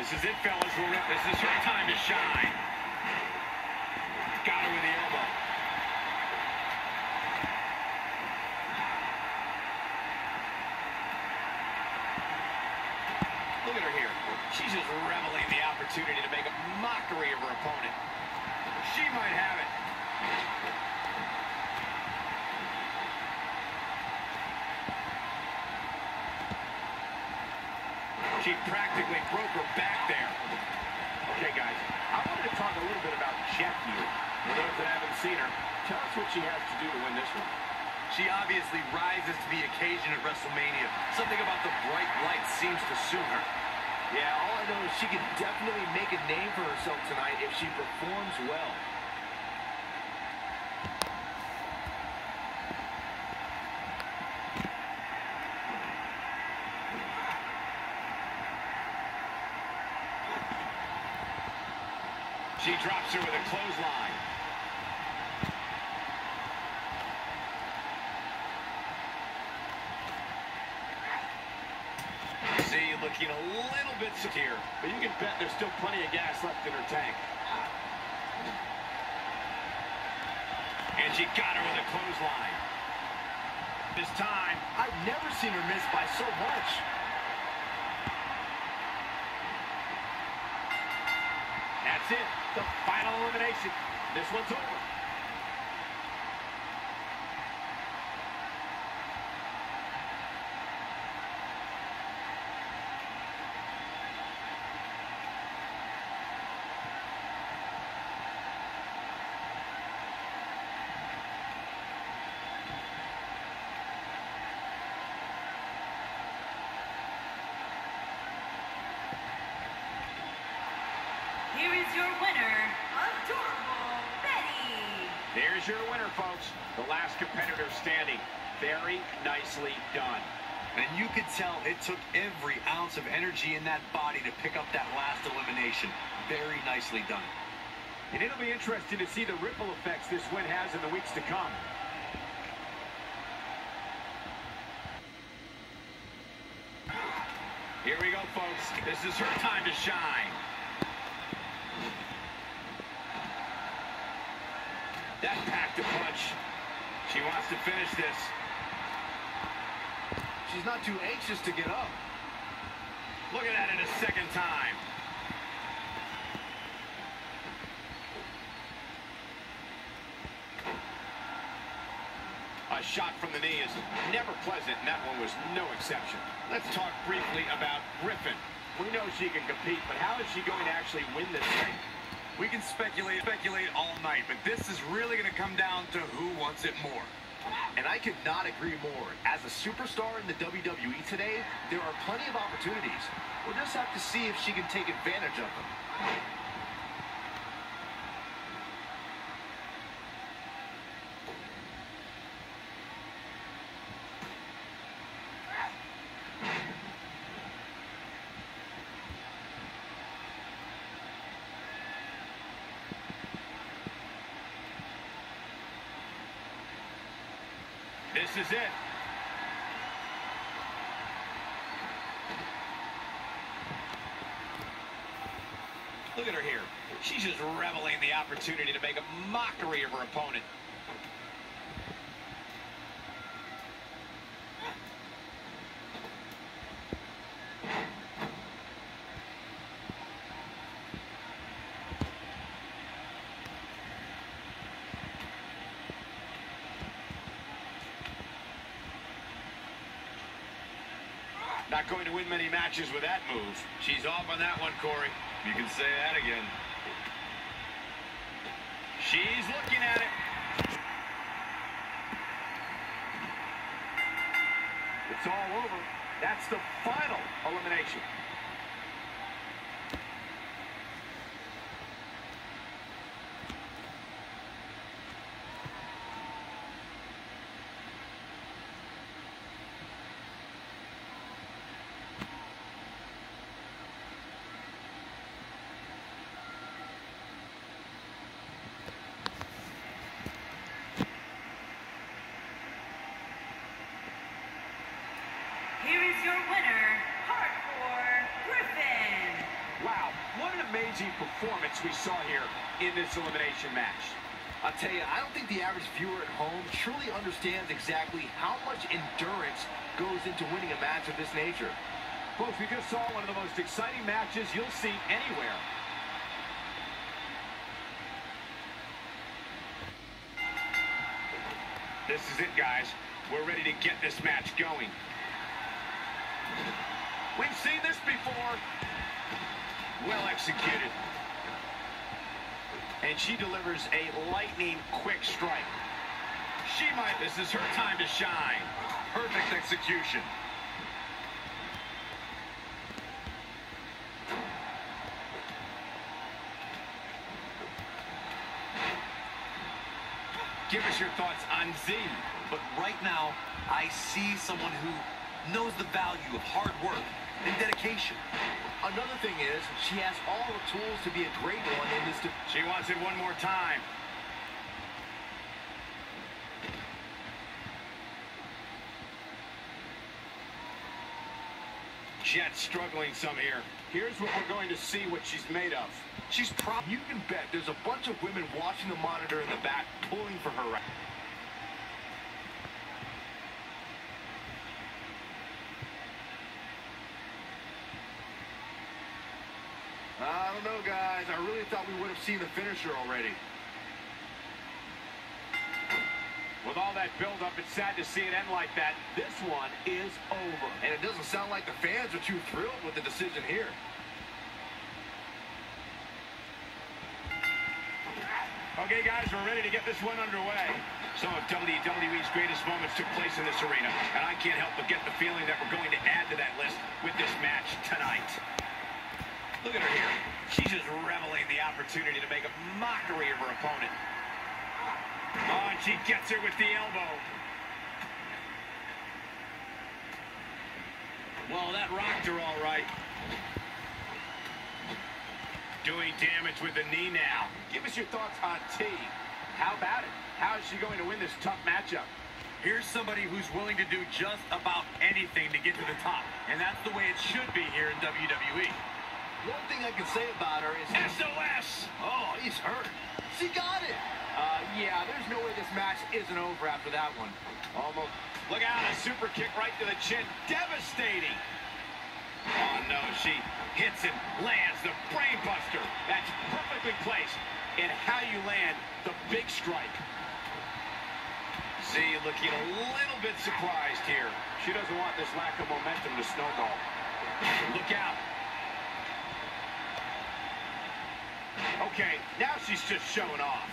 This is it, fellas. This is her time to shine. Got her with the elbow. Look at her here. She's just reveling the opportunity to make a mockery of her opponent. She might have it. She practically broke her back there. Okay, guys, I wanted to talk a little bit about here. For those that haven't seen her, tell us what she has to do to win this one. She obviously rises to the occasion at WrestleMania. Something about the bright lights seems to suit her. Yeah, all I know is she can definitely make a name for herself tonight if she performs well. She drops her with a clothesline. See, looking a little bit secure, but you can bet there's still plenty of gas left in her tank. And she got her with a clothesline. This time, I've never seen her miss by so much. That's it. The final elimination. This one's over. Here is your winner, Adorable Betty. There's your winner, folks. The last competitor standing. Very nicely done. And you could tell it took every ounce of energy in that body to pick up that last elimination. Very nicely done. And it'll be interesting to see the ripple effects this win has in the weeks to come. Here we go, folks. This is her time to shine. That packed a punch. She wants to finish this. She's not too anxious to get up. Look at that in a second time. A shot from the knee is never pleasant, and that one was no exception. Let's talk briefly about Griffin. We know she can compete, but how is she going to actually win this thing? We can speculate, speculate all night, but this is really going to come down to who wants it more. And I could not agree more. As a superstar in the WWE today, there are plenty of opportunities. We'll just have to see if she can take advantage of them. This is it. Look at her here. She's just reveling the opportunity to make a mockery of her opponent. Not going to win many matches with that move. She's off on that one, Corey. You can say that again. She's looking at it. It's all over. That's the final elimination. Here is your winner, Hardcore Griffin. Wow, what an amazing performance we saw here in this elimination match. I'll tell you, I don't think the average viewer at home truly understands exactly how much endurance goes into winning a match of this nature. Folks, we just saw one of the most exciting matches you'll see anywhere. This is it, guys. We're ready to get this match going. We've seen this before. Well executed. And she delivers a lightning quick strike. She might, this is her time to shine. Perfect execution. Give us your thoughts on Z. But right now, I see someone who knows the value of hard work and dedication. Another thing is, she has all the tools to be a great one in this. She wants it one more time. Jet struggling some here. Here's what we're going to see what she's made of. She's prop. You can bet there's a bunch of women watching the monitor in the back, pulling for her right. I don't know, guys. I really thought we would have seen the finisher already. With all that build-up, it's sad to see it end like that. This one is over. And it doesn't sound like the fans are too thrilled with the decision here. Okay, guys, we're ready to get this one underway. Some of WWE's greatest moments took place in this arena, and I can't help but get the feeling that we're going to add to that list with this match tonight. Look at her here. She's just reveling the opportunity to make a mockery of her opponent. Oh, and she gets her with the elbow. Well, that rocked her all right. Doing damage with the knee now. Give us your thoughts on T. How about it? How is she going to win this tough matchup? Here's somebody who's willing to do just about anything to get to the top. And that's the way it should be here in WWE. One thing I can say about her is... SOS! Oh, he's hurt. She got it. Uh, yeah, there's no way this match isn't over after that one. Almost. Look out, a super kick right to the chin. Devastating. Oh, no, she hits and lands the brainbuster. That's perfectly placed in how you land the big strike. Z looking a little bit surprised here. She doesn't want this lack of momentum to snowball. Look out. Okay, now she's just showing off.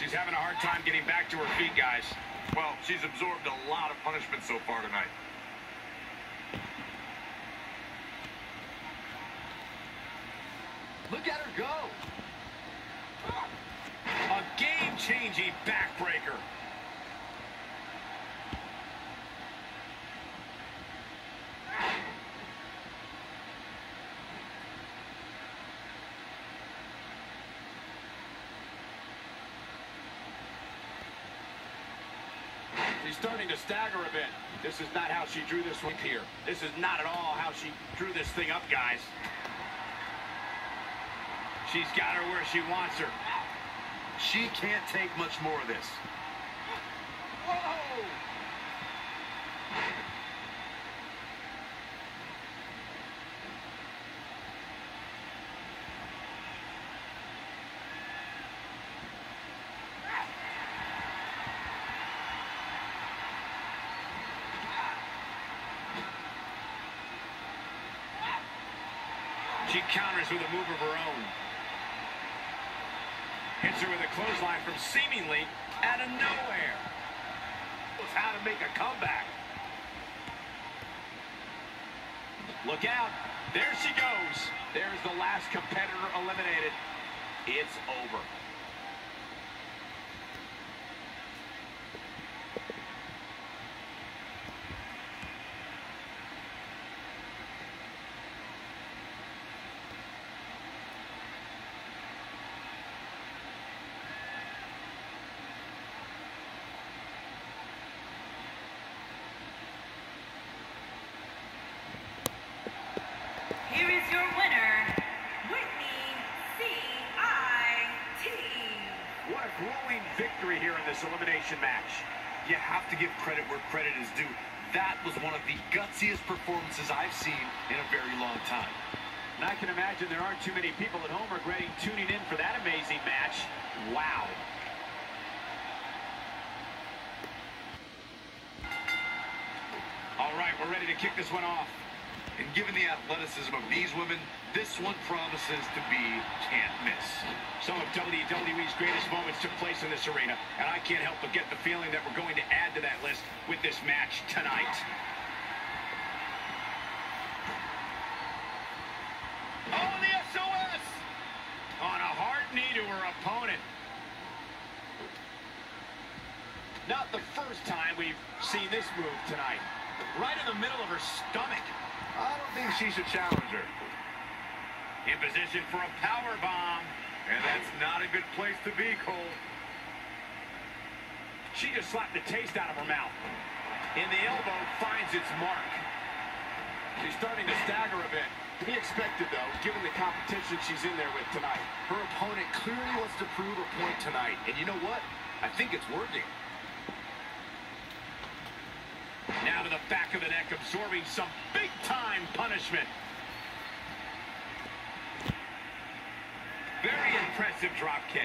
She's having a hard time getting back to her feet, guys. Well, she's absorbed a lot of punishment so far tonight. Look at her go. A game-changing backbreaker. She's starting to stagger a bit. This is not how she drew this one here. This is not at all how she drew this thing up, guys. She's got her where she wants her. She can't take much more of this. Whoa! Counters with a move of her own. Hits her with a clothesline from seemingly out of nowhere. Knows how to make a comeback. Look out. There she goes. There's the last competitor eliminated. It's over. This elimination match. You have to give credit where credit is due. That was one of the gutsiest performances I've seen in a very long time. And I can imagine there aren't too many people at home regretting tuning in for that amazing match. Wow. All right, we're ready to kick this one off. And given the athleticism of these women, this one promises to be can't miss. Some of WWE's greatest moments took place in this arena, and I can't help but get the feeling that we're going to add to that list with this match tonight. Oh, the SOS! On a hard knee to her opponent. Not the first time we've seen this move tonight. Right in the middle of her stomach. I don't think she's a challenge her. In position for a power bomb. And that's not a good place to be, Cole. She just slapped the taste out of her mouth. And the elbow finds its mark. She's starting to stagger a bit. To be expected, though, given the competition she's in there with tonight. Her opponent clearly wants to prove a point tonight. And you know what? I think it's working. Now to the back of the neck, absorbing some big-time punishment. Very impressive drop kick.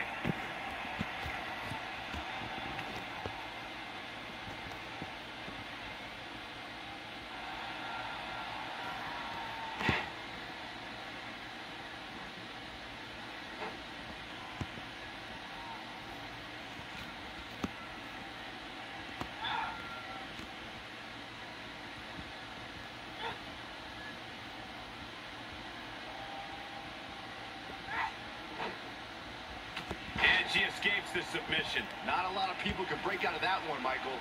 And she escapes the submission. Not a lot of people can break out of that one, Michael.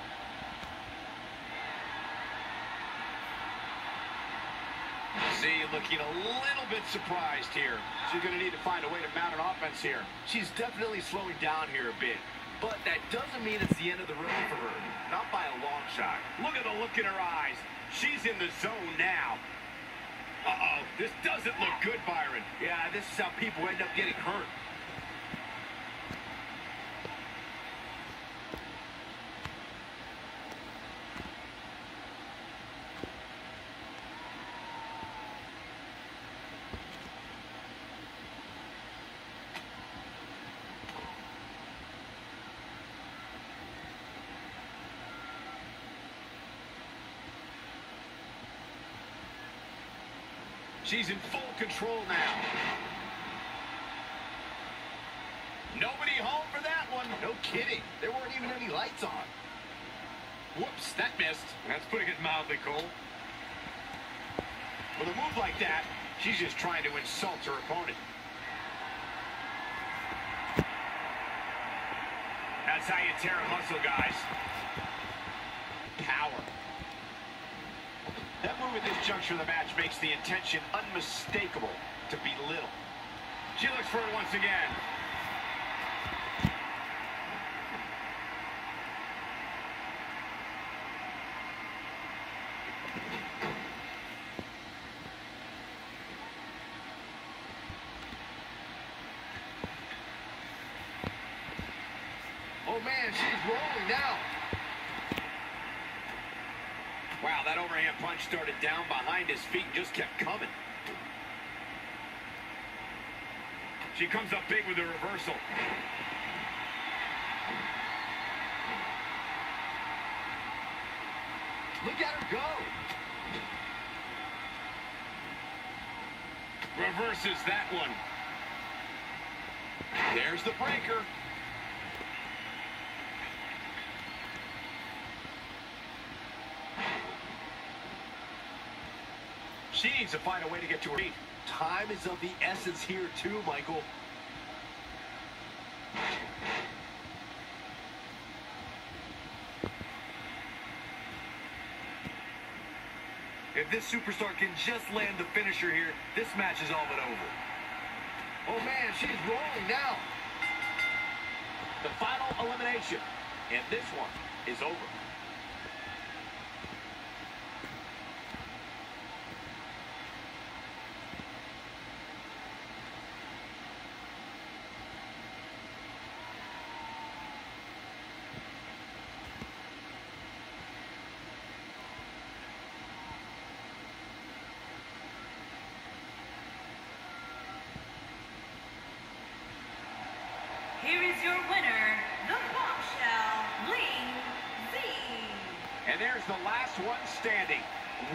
See, looking a little bit surprised here. She's going to need to find a way to mount an offense here. She's definitely slowing down here a bit. But that doesn't mean it's the end of the road for her. Not by a long shot. Look at the look in her eyes. She's in the zone now. Uh-oh, this doesn't look good, Byron. Yeah, this is how people end up getting hurt. She's in full control now. Nobody home for that one. No kidding. There weren't even any lights on. Whoops, that missed. That's putting it mildly, Cole. With a move like that, she's just trying to insult her opponent. That's how you tear a muscle, guys. Power. That move at this juncture of the match makes the intention unmistakable to belittle. She looks for it once again. Oh, man, she's rolling now. Overhand punch started down behind his feet and just kept coming. She comes up big with a reversal. Look at her go. Reverses that one. There's the breaker. She needs to find a way to get to her feet. Time is of the essence here, too, Michael. If this superstar can just land the finisher here, this match is all but over. Oh, man, she's rolling now. The final elimination. And this one is over. your winner, the bombshell, Ling And there's the last one standing.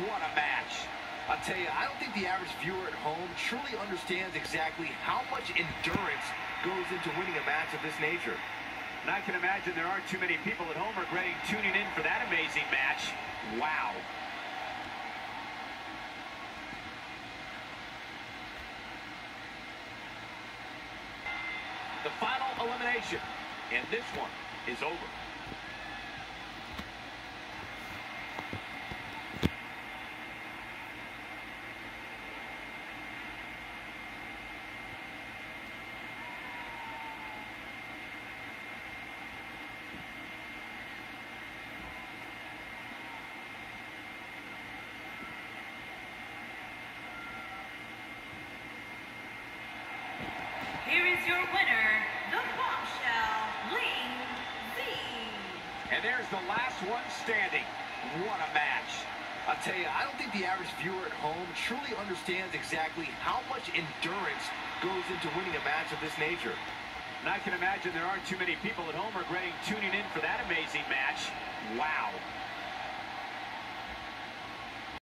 What a match. I'll tell you, I don't think the average viewer at home truly understands exactly how much endurance goes into winning a match of this nature. And I can imagine there aren't too many people at home regretting tuning in for that amazing match. Wow. The final elimination. And this one is over. Here is your winner, the last one standing. What a match. I'll tell you, I don't think the average viewer at home truly understands exactly how much endurance goes into winning a match of this nature. And I can imagine there aren't too many people at home regretting tuning in for that amazing match. Wow.